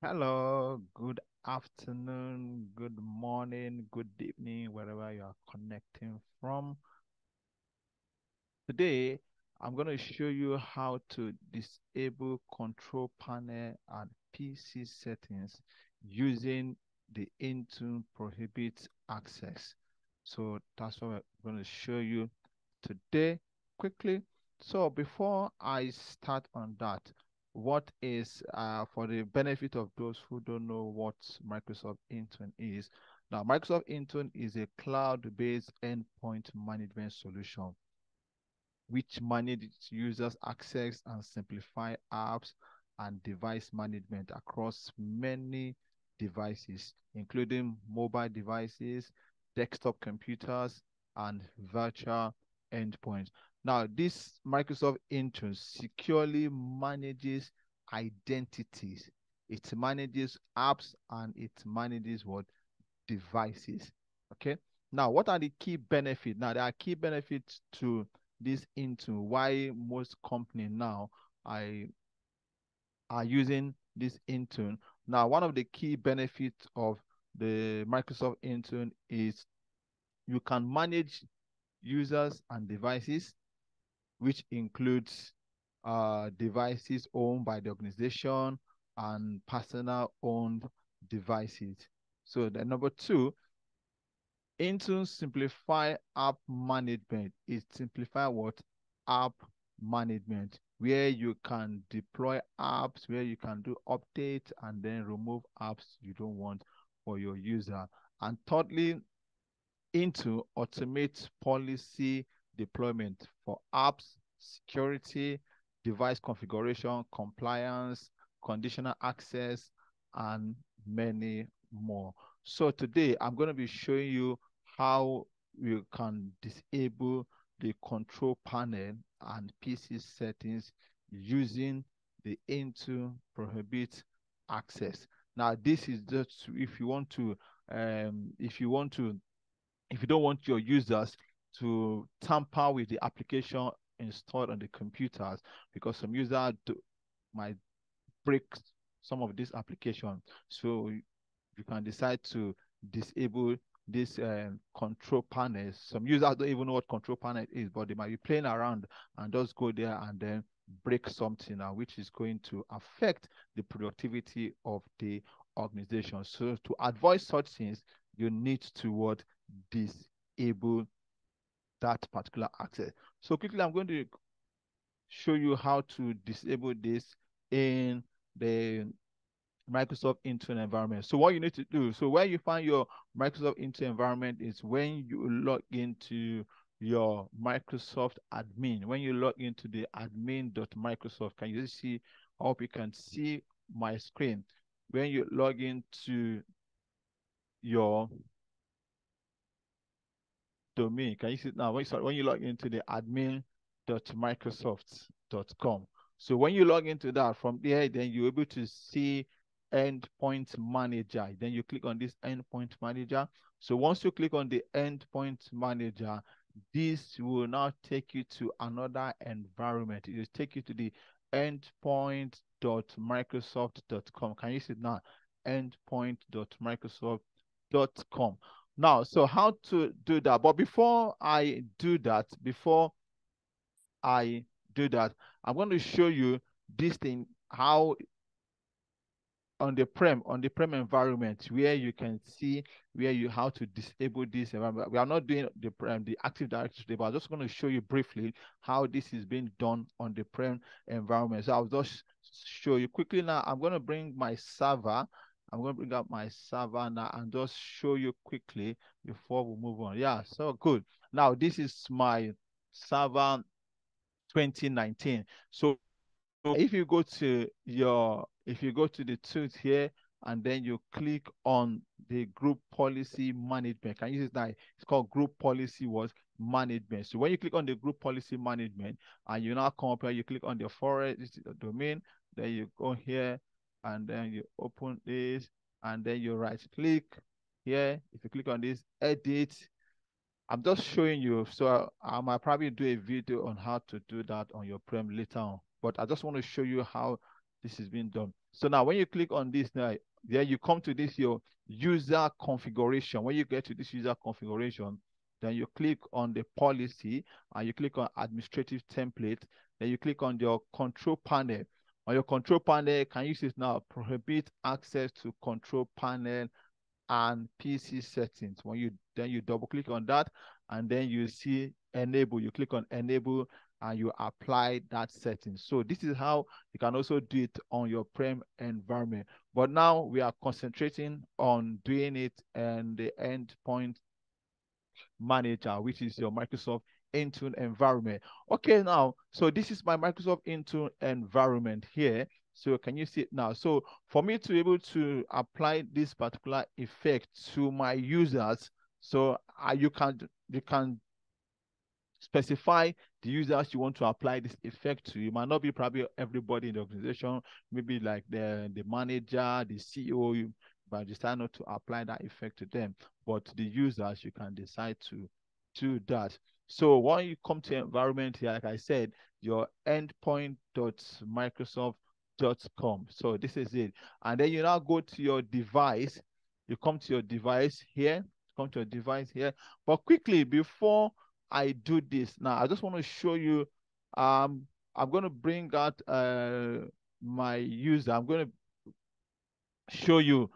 Hello, good afternoon, good morning, good evening, wherever you are connecting from. Today, I'm going to show you how to disable control panel and PC settings using the Intune prohibit access. So that's what we're going to show you today quickly. So before I start on that, what is uh, for the benefit of those who don't know what Microsoft Intune is. Now, Microsoft Intune is a cloud-based endpoint management solution which manages users access and simplify apps and device management across many devices, including mobile devices, desktop computers, and virtual endpoints. Now, this Microsoft Intune securely manages identities. It manages apps and it manages what devices. Okay. Now, what are the key benefits? Now, there are key benefits to this Intune why most companies now are, are using this Intune. Now, one of the key benefits of the Microsoft Intune is you can manage users and devices, which includes uh, devices owned by the organization and personal owned devices. So the number two, Intune simplify app management. It simplify what? App management, where you can deploy apps, where you can do updates and then remove apps you don't want for your user. And thirdly, Intune automate policy deployment for apps, security, device configuration, compliance, conditional access, and many more. So today I'm going to be showing you how you can disable the control panel and PC settings using the Intune prohibit access. Now, this is just if you want to, um, if you want to, if you don't want your users to tamper with the application installed on the computers, because some users do, might break some of this application. So you can decide to disable this uh, control panel. Some users don't even know what control panel is, but they might be playing around and just go there and then break something, uh, which is going to affect the productivity of the organization. So to avoid such things, you need to what disable that particular access. So quickly, I'm going to show you how to disable this in the Microsoft Intune environment. So what you need to do, so where you find your Microsoft Intune environment is when you log into your Microsoft admin. When you log into the admin.microsoft, can you see, I hope you can see my screen. When you log into your domain, can you see now, when, sorry, when you log into the admin.microsoft.com. So when you log into that from there, then you're able to see endpoint manager. Then you click on this endpoint manager. So once you click on the endpoint manager, this will now take you to another environment. It will take you to the endpoint.microsoft.com. Can you see it now? Endpoint.microsoft.com. Now, so how to do that? But before I do that, before I do that, I'm going to show you this thing, how on the prem on the prem environment where you can see where you how to disable this environment. We are not doing the prem the active directory today, but I'm just going to show you briefly how this is being done on the prem environment. So I'll just show you quickly now. I'm going to bring my server. I'm going to bring up my server now and just show you quickly before we move on. Yeah, so good. Now this is my server 2019. So if you go to your if you go to the tools here and then you click on the group policy management, can you see that it's called group policy was management. So when you click on the group policy management and you now come up here, you click on the forest domain, then you go here and then you open this and then you right click here. If you click on this edit, I'm just showing you. So I might probably do a video on how to do that on your Prem later on. But I just want to show you how this is being done. So now when you click on this now, there you come to this your user configuration. When you get to this user configuration, then you click on the policy and you click on administrative template. Then you click on your control panel. On your control panel, can you see now prohibit access to control panel and PC settings. When you then you double click on that and then you see enable. You click on enable and you apply that setting. So this is how you can also do it on your prem environment. But now we are concentrating on doing it in the endpoint manager, which is your Microsoft Intune environment. Okay, now, so this is my Microsoft Intune environment here. So can you see it now? So for me to be able to apply this particular effect to my users, so uh, you can you can specify the users you want to apply this effect to. It might not be probably everybody in the organization, maybe like the, the manager, the CEO, but decide not to apply that effect to them. But the users, you can decide to do that. So when you come to environment here, like I said, your endpoint.microsoft.com. So this is it. And then you now go to your device. You come to your device here, come to your device here. But quickly, before I do this. Now, I just want to show you, um, I'm going to bring out uh, my user. I'm going to show you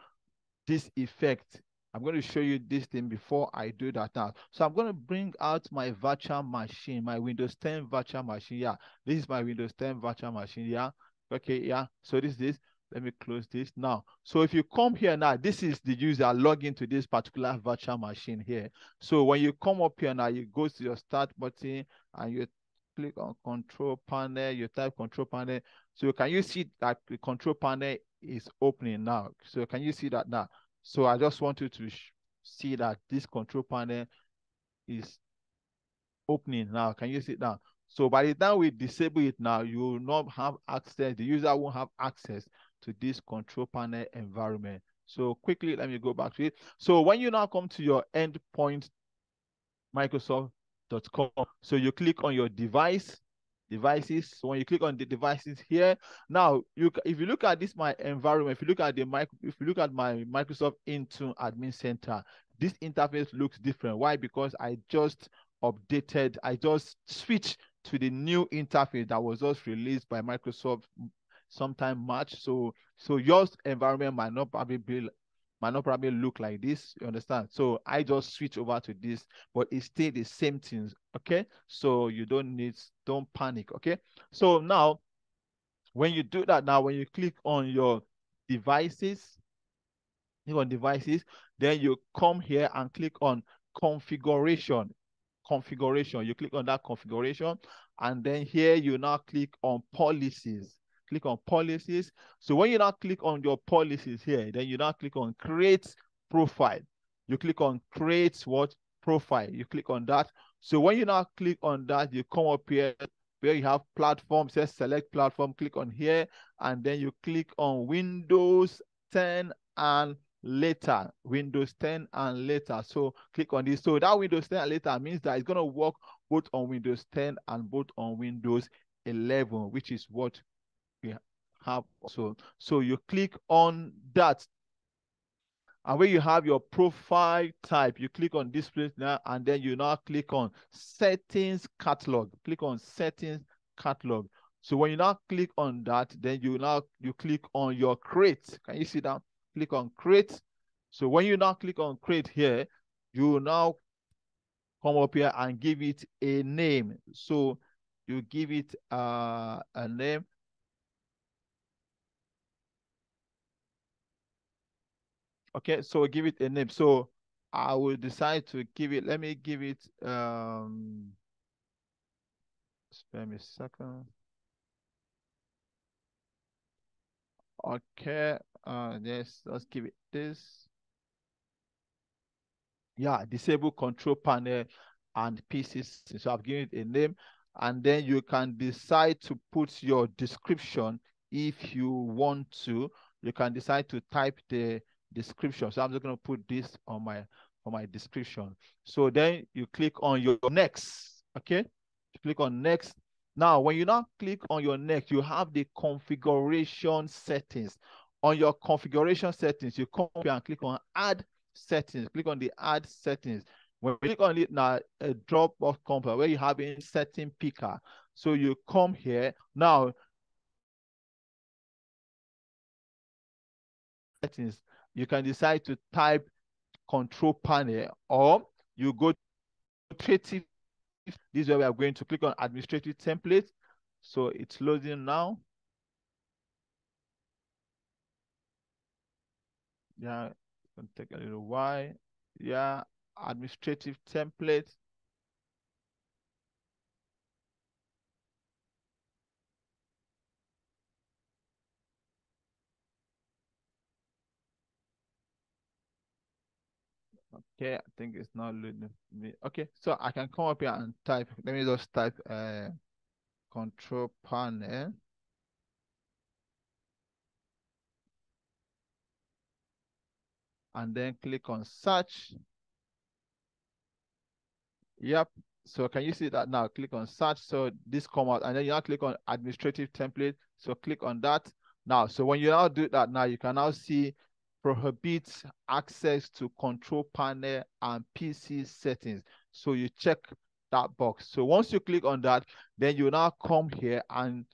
this effect. I'm going to show you this thing before I do that now. So I'm going to bring out my virtual machine, my Windows 10 virtual machine. Yeah, this is my Windows 10 virtual machine. Yeah, okay, yeah. So this is this. Let me close this now. So if you come here now, this is the user log into this particular virtual machine here. So when you come up here now, you go to your start button and you click on control panel, you type control panel. So can you see that the control panel is opening now? So can you see that now? So I just want you to see that this control panel is opening now. Can you see that? So by the time we disable it now, you will not have access, the user won't have access to this control panel environment. So quickly, let me go back to it. So when you now come to your endpoint Microsoft.com, so you click on your device, devices. So when you click on the devices here, now you if you look at this my environment, if you look at the mic, if you look at my Microsoft Intune Admin Center, this interface looks different. Why? Because I just updated, I just switched to the new interface that was just released by Microsoft sometime March. So so your environment might not probably be might not probably look like this. You understand? So I just switch over to this, but it still the same things. Okay. So you don't need don't panic. Okay. So now when you do that now, when you click on your devices, click on devices, then you come here and click on configuration. Configuration. You click on that configuration, and then here you now click on policies click on policies. So when you now click on your policies here, then you now click on create profile. You click on create what profile. You click on that. So when you now click on that, you come up here where you have platform, says select platform, click on here, and then you click on Windows 10 and later, Windows 10 and later. So click on this. So that Windows 10 and later means that it's going to work both on Windows 10 and both on Windows 11, which is what have also. So you click on that. And when you have your profile type, you click on display now, and then you now click on settings catalog. Click on settings catalog. So when you now click on that, then you now you click on your create. Can you see that? Click on create. So when you now click on create here, you now come up here and give it a name. So you give it uh, a name. Okay, so give it a name. So I will decide to give it, let me give it, um, spare me a second. Okay, uh, yes, let's give it this. Yeah, disable control panel and pieces. So I've given it a name and then you can decide to put your description if you want to. You can decide to type the description. So I'm just going to put this on my on my description. So then you click on your next. Okay, you click on next. Now, when you now click on your next, you have the configuration settings. On your configuration settings, you come here and click on add settings. Click on the add settings. When you click on it now, a drop off component where you have a setting picker. So you come here now. Settings. You can decide to type control panel or you go to creative. This is where we are going to click on administrative template. So it's loading now. Yeah, it's gonna take a little while. Yeah, administrative template. Okay, I think it's not loading me. Okay, so I can come up here and type. Let me just type uh, control panel. And then click on search. Yep. So can you see that now? Click on search. So this come out and then you now click on administrative template. So click on that. Now, so when you now do that now, you can now see prohibits access to control panel and PC settings. So you check that box. So once you click on that, then you now come here and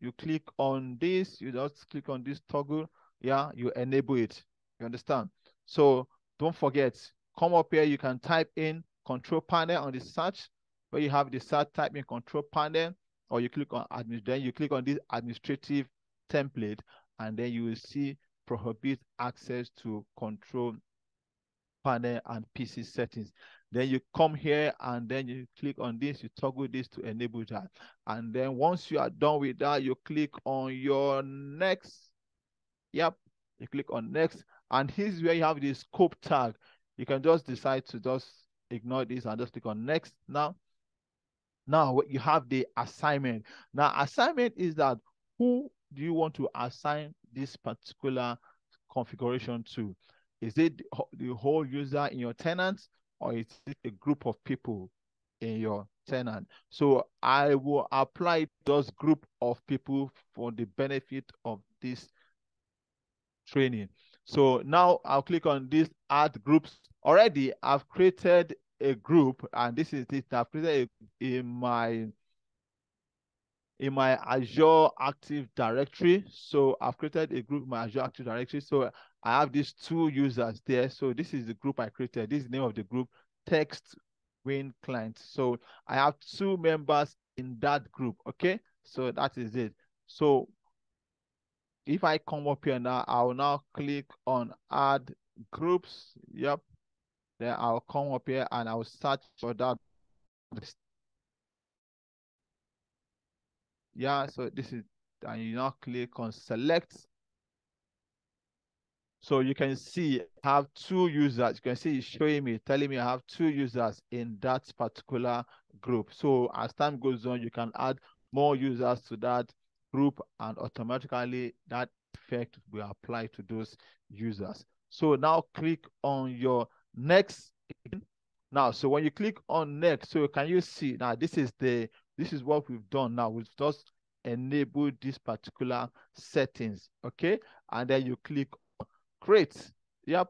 you click on this, you just click on this toggle, yeah, you enable it. You understand? So don't forget, come up here, you can type in control panel on the search, where you have the search type in control panel, or you click on admin, then you click on this administrative template, and then you will see prohibit access to control panel and PC settings. Then you come here and then you click on this, you toggle this to enable that. And then once you are done with that, you click on your next. Yep, you click on next. And here's where you have the scope tag. You can just decide to just ignore this and just click on next now. Now you have the assignment. Now assignment is that who do you want to assign this particular configuration to? Is it the whole user in your tenant or is it a group of people in your tenant? So I will apply those group of people for the benefit of this training. So now I'll click on this add groups. Already I've created a group and this is it. I've created a, in my in my Azure Active Directory. So I've created a group in my Azure Active Directory. So I have these two users there. So this is the group I created. This is the name of the group, Text Win Client. So I have two members in that group. Okay. So that is it. So if I come up here now, I'll now click on add groups. Yep. Then I'll come up here and I'll search for that yeah so this is and you now click on select. So you can see I have two users. You can see it's showing me telling me i have two users in that particular group. So as time goes on you can add more users to that group and automatically that effect will apply to those users. So now click on your next. Now so when you click on next so can you see now this is the this is what we've done now. We've just enabled this particular settings, okay? And then you click create. Yep,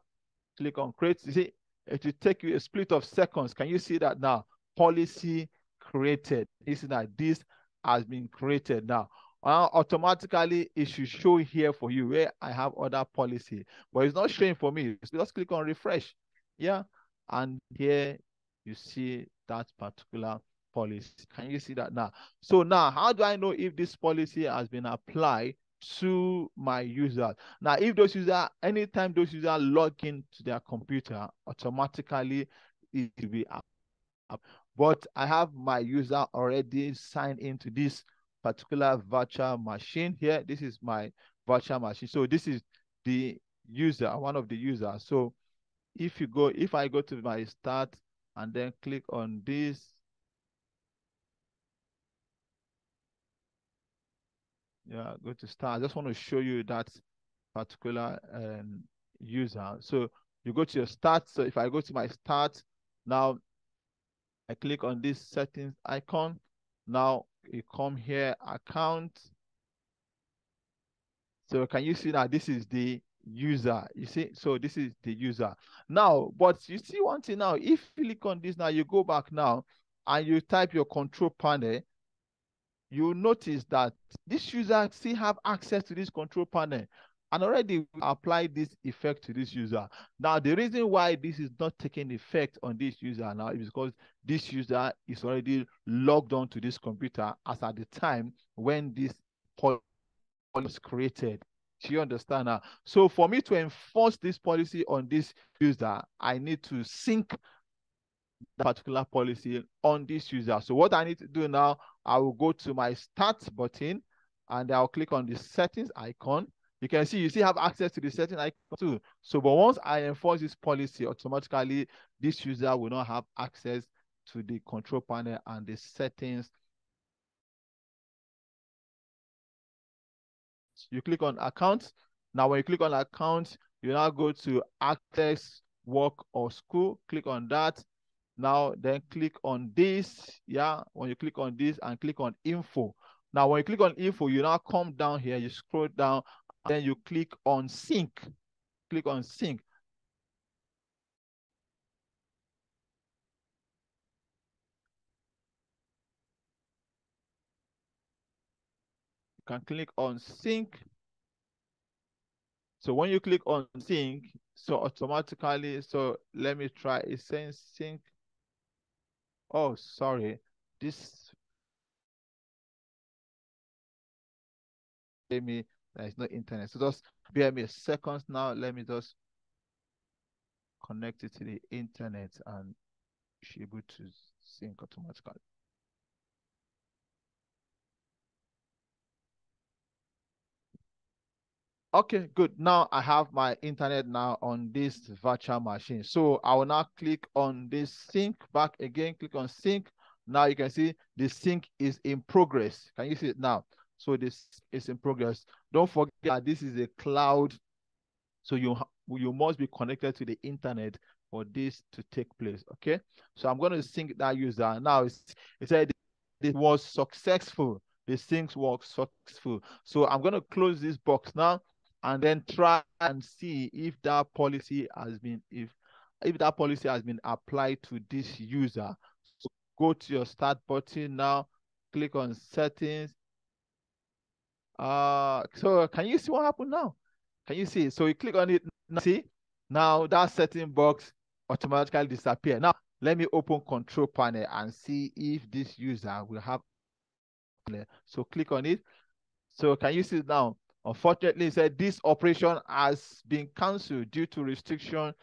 click on create. You see, it will take you a split of seconds. Can you see that now? Policy created. See that this has been created now. Automatically, it should show here for you where I have other policy, but it's not showing for me. So just click on refresh. Yeah, and here you see that particular policy. Can you see that now? So now, how do I know if this policy has been applied to my users? Now, if those users, anytime those users log into their computer, automatically it will be up. But I have my user already signed into this particular virtual machine here. This is my virtual machine. So this is the user, one of the users. So if you go, if I go to my start and then click on this yeah go to start. I just want to show you that particular um, user. So you go to your start. So if i go to my start now i click on this settings icon. Now you come here, account. So can you see that this is the user? You see, so this is the user. Now, but you see one thing now, if you click on this now, you go back now and you type your control panel, you notice that this user still have access to this control panel and already applied this effect to this user. Now, the reason why this is not taking effect on this user now is because this user is already logged on to this computer as at the time when this policy was created. Do you understand now? So for me to enforce this policy on this user, I need to sync that particular policy on this user. So what I need to do now, I will go to my start button and I'll click on the settings icon. You can see you still have access to the setting icon too. So but once I enforce this policy, automatically this user will not have access to the control panel and the settings. You click on accounts. Now when you click on accounts, you now go to access work or school. Click on that now, then click on this. Yeah, when you click on this and click on info. Now, when you click on info, you now come down here, you scroll down, then you click on sync. Click on sync. You can click on sync. So when you click on sync, so automatically, so let me try it saying sync Oh, sorry. This me there is no internet. So just bear me a second now. Let me just connect it to the internet and be able to sync automatically. Okay, good. Now I have my internet now on this virtual machine. So I will now click on this sync back again, click on sync. Now you can see the sync is in progress. Can you see it now? So this is in progress. Don't forget this is a cloud. So you, you must be connected to the internet for this to take place. Okay. So I'm going to sync that user. Now it's, it said it was successful. The sync was successful. So I'm going to close this box now and then try and see if that policy has been if if that policy has been applied to this user. So go to your start button now, click on settings. Uh so can you see what happened now? Can you see? So you click on it. See now that setting box automatically disappear. Now let me open control panel and see if this user will have so click on it. So can you see now? Unfortunately, said this operation has been cancelled due to restriction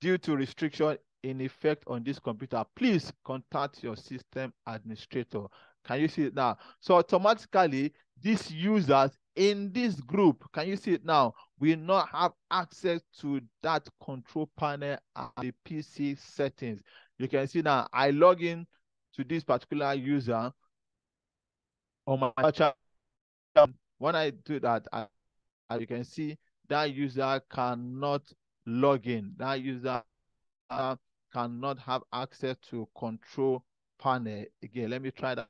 due to restriction in effect on this computer. Please contact your system administrator. Can you see it now? So automatically, these users in this group, can you see it now? Will not have access to that control panel and the PC settings. You can see now, I log in to this particular user on my virtual when I do that, I, as you can see, that user cannot log in. That user uh, cannot have access to control panel. Again, let me try that.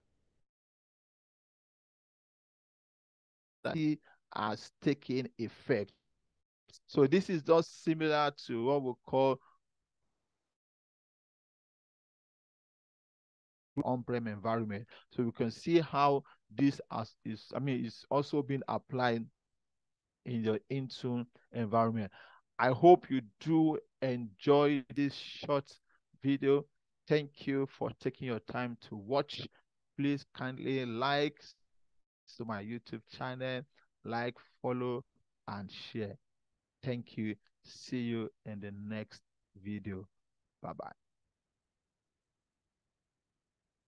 That has taken effect. So this is just similar to what we call on-prem environment. So we can see how this as is, I mean, it's also been applied in the Intune environment. I hope you do enjoy this short video. Thank you for taking your time to watch. Please kindly like to my YouTube channel, like, follow, and share. Thank you. See you in the next video. Bye-bye.